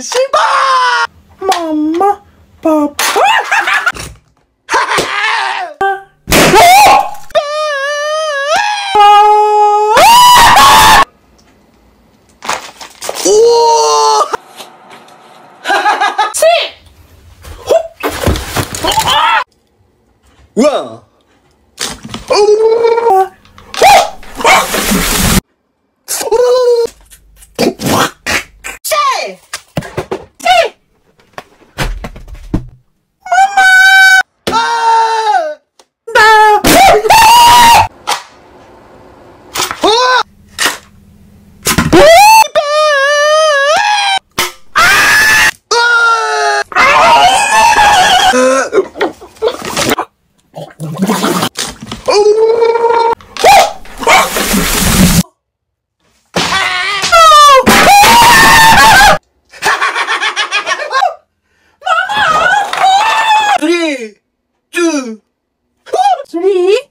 일 씨바! 엄마, 바빠. 우와! Three, two, three.